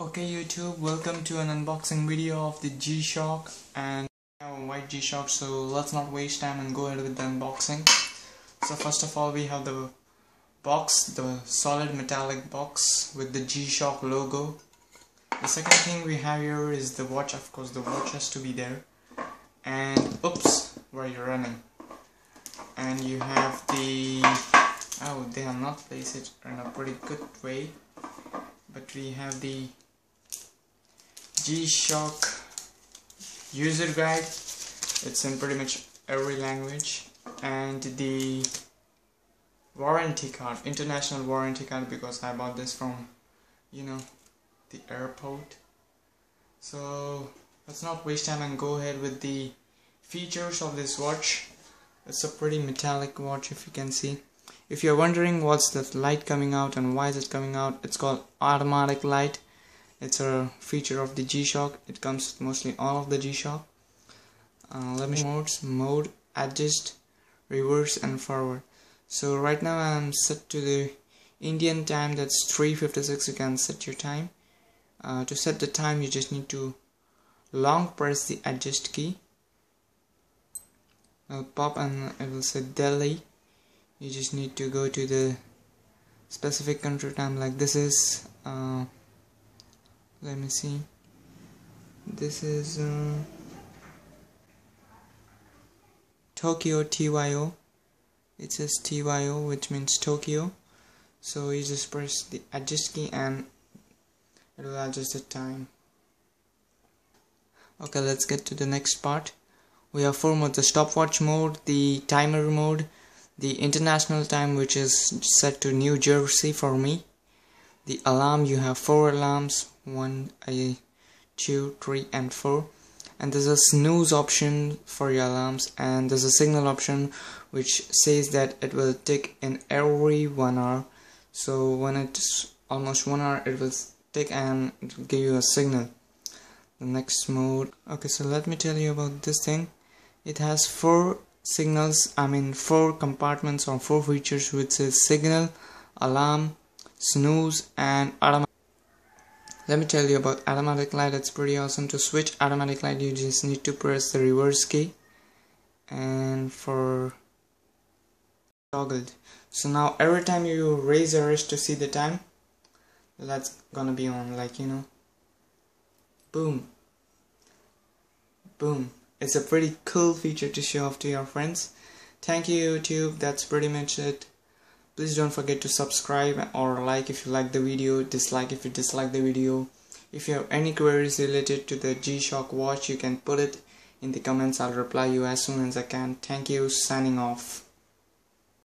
Okay YouTube, welcome to an unboxing video of the G-Shock and I have a white G-Shock so let's not waste time and go ahead with the unboxing. So first of all we have the box, the solid metallic box with the G-Shock logo. The second thing we have here is the watch, of course the watch has to be there. And oops, where you're running. And you have the, oh they have not placed it in a pretty good way. But we have the G-Shock user guide. It's in pretty much every language. And the warranty card international warranty card because I bought this from you know the airport. So let's not waste time and go ahead with the features of this watch. It's a pretty metallic watch if you can see. If you're wondering what's that light coming out and why is it coming out it's called automatic light it's a feature of the G-Shock. It comes mostly all of the G-Shock. Uh, let me modes mode adjust reverse and forward. So right now I'm set to the Indian time. That's 356 you can set your time. Uh, to set the time you just need to long press the adjust key. I'll pop and it will say Delhi you just need to go to the specific country time like this is uh, let me see. This is uh, Tokyo TYO it says TYO which means Tokyo. So you just press the adjust key and it will adjust the time. Okay let's get to the next part. We have four modes the stopwatch mode the timer mode the international time which is set to New Jersey for me. The alarm you have four alarms one a two three and four. And there's a snooze option for your alarms and there's a signal option which says that it will tick in every one hour. So when it's almost one hour it will tick and it will give you a signal. The next mode. Okay so let me tell you about this thing. It has four signals I mean four compartments or four features which is signal alarm snooze and automatic let me tell you about automatic light it's pretty awesome. To switch automatic light you just need to press the reverse key. And for toggled. So now every time you raise your wrist to see the time that's gonna be on like you know. Boom. Boom. It's a pretty cool feature to show off to your friends. Thank you youtube. That's pretty much it please don't forget to subscribe or like if you like the video dislike if you dislike the video. If you have any queries related to the G-Shock watch you can put it in the comments. I'll reply you as soon as I can. Thank you. Signing off